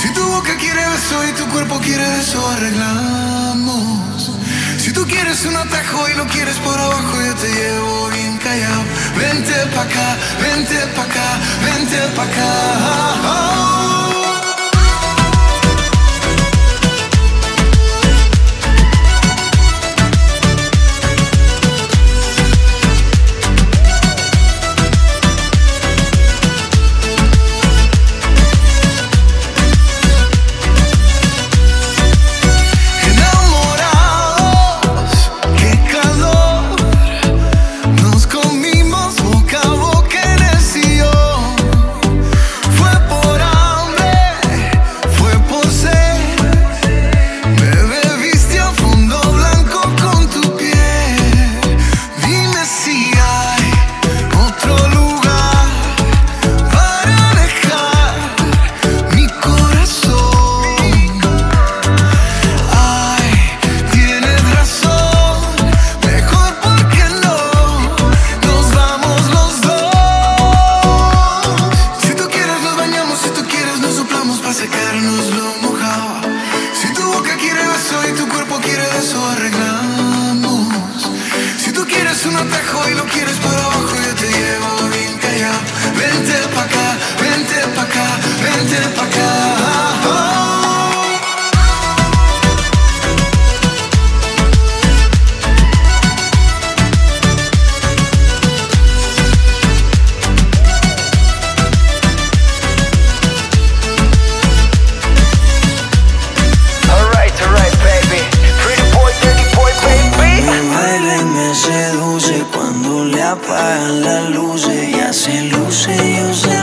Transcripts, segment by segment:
Si tu boca quiere beso y tu cuerpo quiere eso, arreglamos. Si tú quieres un atajo y lo quieres por abajo, yo te llevo bien callado. Vente pa' acá, vente para lo mojaba. Si tu boca quiere beso y tu cuerpo quiere eso, arreglamos. Si tú quieres un atajo y lo quieres para abajo. Duszy już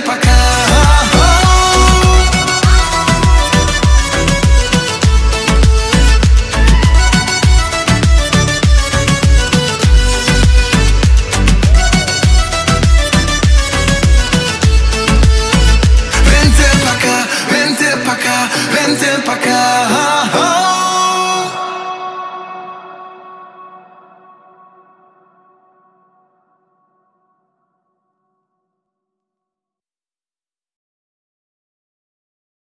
пока.